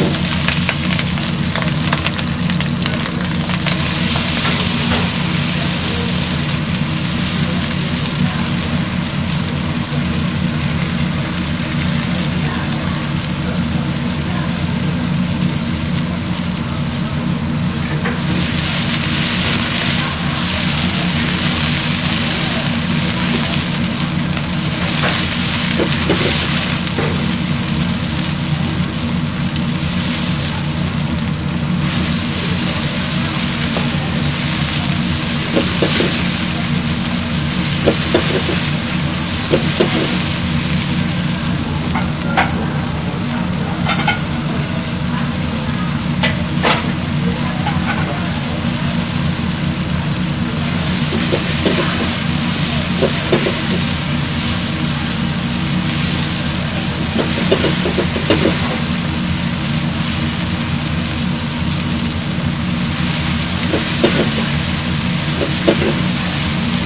you Thank you.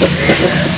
Yeah.